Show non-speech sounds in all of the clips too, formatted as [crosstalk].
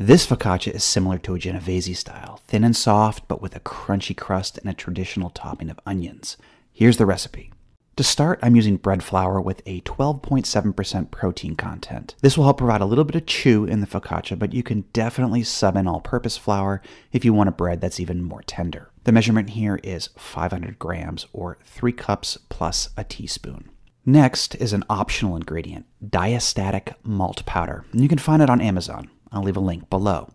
This focaccia is similar to a Genovese style, thin and soft, but with a crunchy crust and a traditional topping of onions. Here's the recipe. To start, I'm using bread flour with a 12.7% protein content. This will help provide a little bit of chew in the focaccia, but you can definitely sub in all purpose flour if you want a bread that's even more tender. The measurement here is 500 grams or 3 cups plus a teaspoon. Next is an optional ingredient, diastatic malt powder. You can find it on Amazon. I'll leave a link below.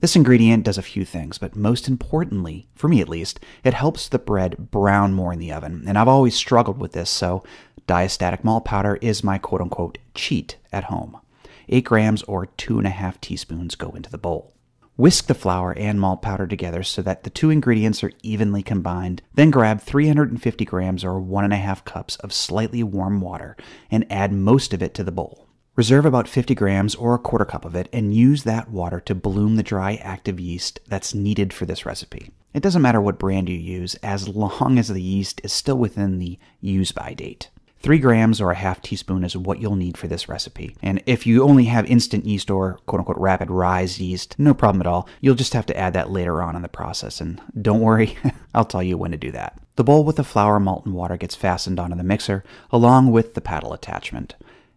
This ingredient does a few things, but most importantly, for me at least, it helps the bread brown more in the oven. And I've always struggled with this, so diastatic malt powder is my quote unquote cheat at home. 8 grams or 2.5 teaspoons go into the bowl. Whisk the flour and malt powder together so that the two ingredients are evenly combined. Then grab 350 grams or 1.5 cups of slightly warm water and add most of it to the bowl. Reserve about 50 grams or a quarter cup of it and use that water to bloom the dry active yeast that's needed for this recipe. It doesn't matter what brand you use as long as the yeast is still within the use by date. 3 grams or a half teaspoon is what you'll need for this recipe. And if you only have instant yeast or quote unquote rapid rise yeast, no problem at all. You'll just have to add that later on in the process. And don't worry, [laughs] I'll tell you when to do that. The bowl with the flour, malt, and water gets fastened onto the mixer along with the paddle attachment.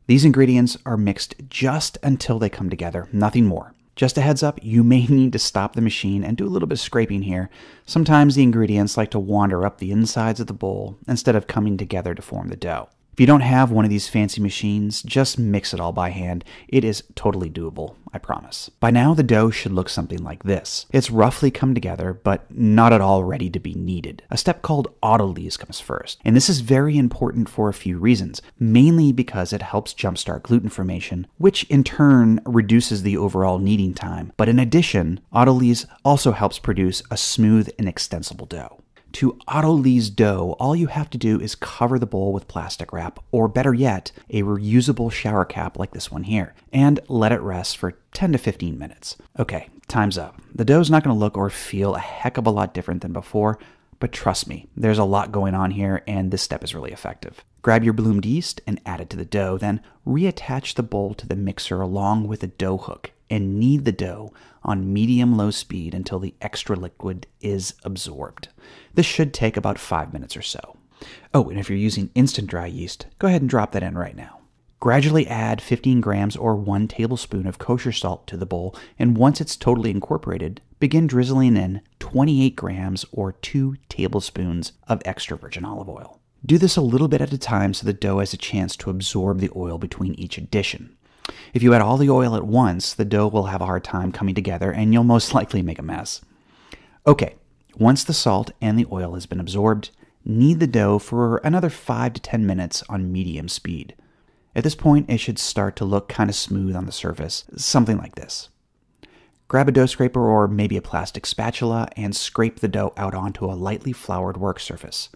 These ingredients are mixed just until they come together, nothing more. Just a heads up, you may [laughs] need to stop the machine and do a little bit of scraping here. Sometimes the ingredients like to wander up the insides of the bowl instead of coming together to form the dough. If you don't have one of these fancy machines, just mix it all by hand. It is totally doable, I promise. By now, the dough should look something like this. It's roughly come together, but not at all ready to be kneaded. A step called autolyse comes first, and this is very important for a few reasons, mainly because it helps jumpstart gluten formation, which in turn reduces the overall kneading time. But in addition, autolyse also helps produce a smooth and extensible dough. To autolyse dough, all you have to do is cover the bowl with plastic wrap, or better yet, a reusable shower cap like this one here, and let it rest for 10 to 15 minutes. Okay, time's up. The dough's not going to look or feel a heck of a lot different than before, but trust me, there's a lot going on here, and this step is really effective. Grab your bloomed yeast and add it to the dough, then reattach the bowl to the mixer along with a dough hook and knead the dough on medium low speed until the extra liquid is absorbed. This should take about five minutes or so. Oh, and if you're using instant dry yeast, go ahead and drop that in right now. Gradually add 15 grams or 1 tablespoon of kosher salt to the bowl, and once it's totally incorporated, begin drizzling in 28 grams or 2 tablespoons of extra virgin olive oil. Do this a little bit at a time so the dough has a chance to absorb the oil between each addition. If you add all the oil at once, the dough will have a hard time coming together and you'll most [laughs] likely make a mess. Okay, once the salt and the oil has been absorbed, knead the dough for another 5 to 10 minutes on medium speed. At this point, it should start to look kind of smooth on the surface, something like this. Grab a dough scraper or maybe a plastic spatula and scrape the dough out onto a lightly floured work surface.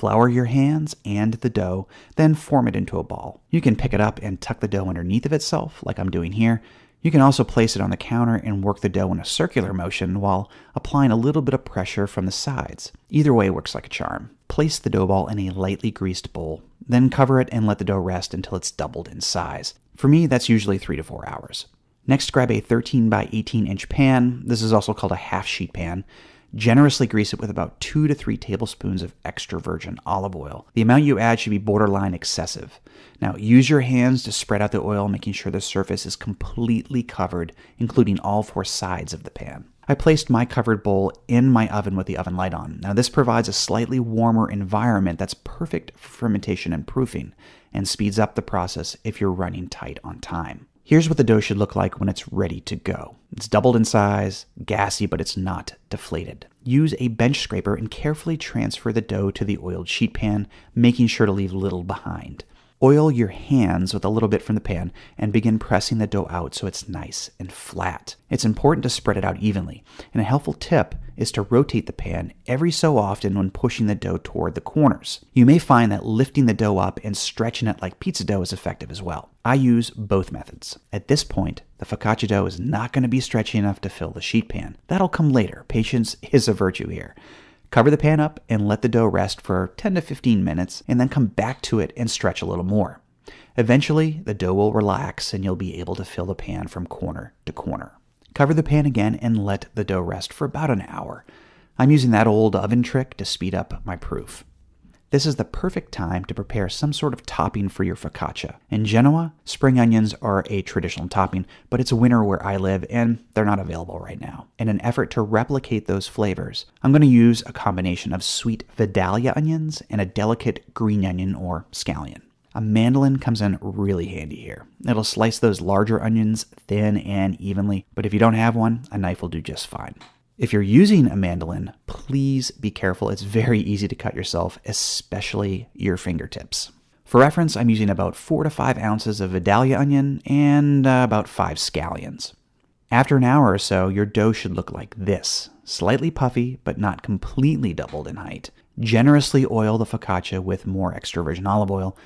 Flour your hands and the dough, then form it into a ball. You can pick it up and tuck the dough underneath of itself, like I'm doing here. You can also place it on the counter and work the dough in a circular motion while applying a little bit of pressure from the sides. Either way works like a charm. Place the dough ball in a lightly greased bowl, then cover it and let the dough rest until it's doubled in size. For me, that's usually 3 to 4 hours. Next, grab a 13 by 18 inch pan. This is also called a half sheet pan. Generously grease it with about 2 to 3 tablespoons of extra virgin olive oil. The amount you add should be borderline excessive. Now, use your hands to spread out the oil, making sure the surface is completely covered, including all four sides of the pan. I placed my covered bowl in my oven with the oven light on. Now, this provides a slightly warmer environment that's perfect for fermentation and proofing, and speeds up the process if you're running tight on time. Here's what the dough should look like when it's ready to go. It's doubled in size, gassy, but it's not deflated. Use a bench scraper and carefully transfer the dough to the oiled sheet pan, making sure to leave little behind. Oil your hands with a little bit from the pan and begin pressing the dough out so it's nice and flat. It's important to spread it out evenly, and a helpful tip is to rotate the pan every so often when pushing the dough toward the corners. You may find that lifting the dough up and stretching it like pizza dough is effective as well. I use both methods. At this point, the focaccia dough is not going to be stretchy enough to fill the sheet pan. That'll come later. Patience [laughs] is a virtue here. Cover the pan up and let the dough rest for 10 to 15 minutes and then come back to it and stretch a little more. Eventually, the dough will relax and you'll be able to fill the pan from corner to corner. Cover the pan again and let the dough rest for about an hour. I'm using that old oven trick to speed up my proof. This is the perfect time to prepare some sort of topping for your focaccia. In Genoa, spring onions are a traditional topping, but it's winter where I live and they're not available right now. In an effort to replicate those flavors, I'm going to use a combination of sweet Vidalia onions and a delicate green onion or scallion. A mandolin comes in really handy here. It'll slice those larger onions thin and evenly, but if you don't have one, a knife will do just fine. If you're using a mandolin, please be careful. It's very easy to cut yourself, especially your fingertips. For reference, I'm using about 4 to 5 ounces of Vidalia onion and uh, about 5 scallions. After an hour or so, your dough should look like this slightly puffy, but not completely doubled in height. Generously oil the focaccia with more extra virgin olive oil.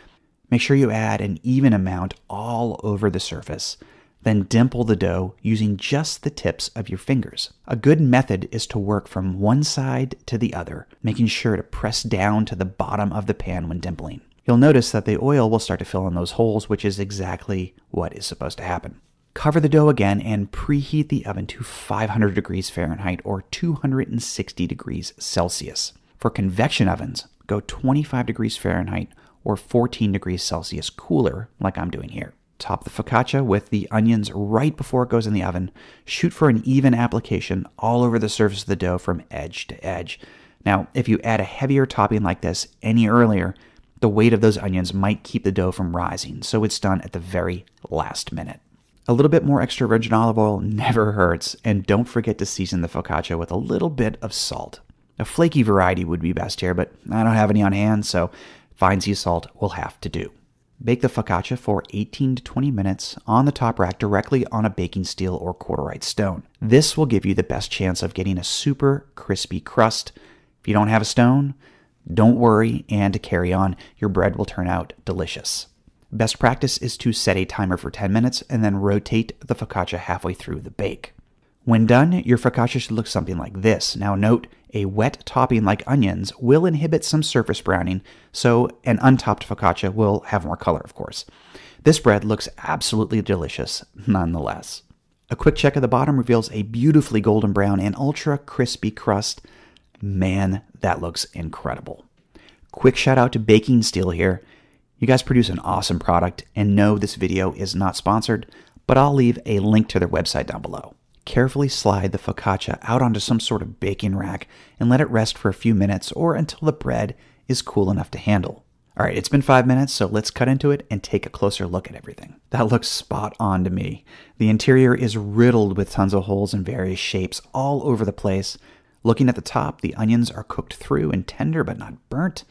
Make sure you add an even amount all over the surface. Then dimple the dough using just the tips of your fingers. A good method is to work from one side to the other, making sure to press down to the bottom of the pan when dimpling. You'll notice that the oil will start to fill in those holes, which is exactly what is supposed to happen. Cover the dough again and preheat the oven to 500 degrees Fahrenheit or 260 degrees Celsius. For convection ovens, go 25 degrees Fahrenheit or 14 degrees Celsius cooler, like I'm doing here. Top the focaccia with the onions right before it goes in the oven. Shoot for an even application all over the surface of the dough from edge to edge. Now, if you add a heavier topping like this any earlier, the weight of those onions might keep the dough from rising, so it's done at the very last minute. A little bit more extra virgin olive oil never hurts, and don't forget to season the focaccia with a little bit of salt. A flaky variety would be best here, but I don't have any on hand, so fine sea salt will have to do. Bake the focaccia for 18 to 20 minutes on the top rack directly on a baking steel or cordierite stone. This will give you the best chance of getting a super crispy crust. If you don't have a stone, don't worry, and to carry on, your bread will turn out delicious. Best practice is to set a timer for 10 minutes and then rotate the focaccia halfway through the bake. When done, your focaccia should look something like this. Now note, a wet topping like onions will inhibit some surface browning, so an untopped focaccia will have more color, of course. This bread looks absolutely delicious nonetheless. A quick check at the bottom reveals a beautifully golden brown and ultra crispy crust. Man, that looks incredible. Quick shout out to Baking Steel here. You guys produce an awesome product, and no, this video is not sponsored, but I'll leave a link to their website down below. Carefully slide the focaccia out onto some sort of baking rack and let it rest for a few minutes or until the bread is cool enough to handle. All right, it's been five minutes, so let's cut into it and take a closer look at everything. That looks spot on to me. The interior is riddled with tons of holes in various shapes all over the place. Looking at the top, the onions are cooked through and tender but not burnt.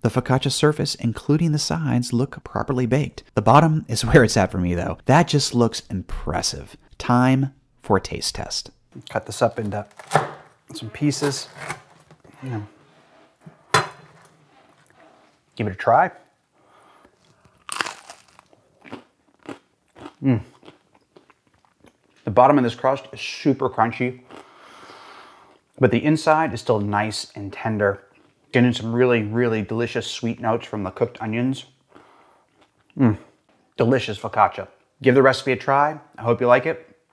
The focaccia surface, including the sides, look properly baked. The bottom is [laughs] where it's at for me, though. That just looks impressive. Time for a taste test. Cut this up into some pieces. Give it a try. Mm. The bottom of this crust is super crunchy, but the inside is still nice and tender. Getting some really, really delicious sweet notes from the cooked onions. Mmm, delicious focaccia. Give the recipe a try. I hope you like it.